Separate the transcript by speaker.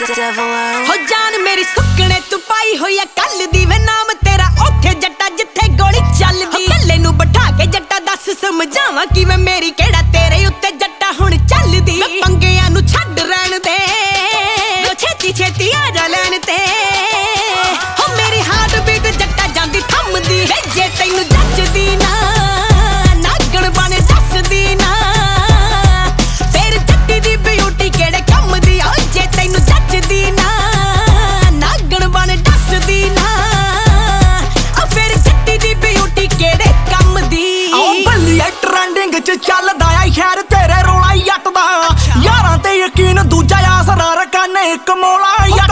Speaker 1: ਹੋ
Speaker 2: ਜਾਨ ਮੇਰੀ ਸੁੱਕਣੇ ਤੂੰ ਪਾਈ ਹੋਈ ਆ ਕੱਲ ਦੀ ਵੇ ਨਾਮ ਤੇਰਾ ਉੱਥੇ ਜੱਟਾ ਜਿੱਥੇ ਗੋਲੀ ਚੱਲਦੀ। ਕੱਲੇ ਨੂੰ ਬਿਠਾ ਕੇ ਜੱਟਾ ਦੱਸ ਸਮਝਾਵਾਂ ਕਿਵੇਂ ਮੇਰੀ ਕਿਹੜਾ ਤੇਰੇ ਉੱਤੇ ਜੱਟਾ ਹੁਣ ਚੱਲਦੀ। ਮੈਂ ਪੰਗਿਆਂ ਨੂੰ ਛੱਡ ਰਹਿਣ ਦੇ। ਲੋ ਛੇਤੀ ਛੇਤੀ ਆ ਜਾ ਲੈਣ ਤੇ। ਹੋ। ਮੇਰੀ ਹਾਰਟ ਬੀਟ ਜੱਟਾ ਜਾਂਦੀ ਥੰਮਦੀ ਜੇ ਤੈਨੂੰ ਜੱਜਦੀ ਨਾ।
Speaker 3: ਚੱਲਦਾ ਆ ਖੈਰ ਤੇਰੇ ਰੋਲਾ ਹੀ ਅੱਟਦਾ। ਯਾਰਾਂ ਤੇ ਯਕੀਨ ਦੂਜਾ ਆਸਰਾ ਰਕਾਨੇ ਇੱਕ ਮੋਲਾ। ਯਾਰ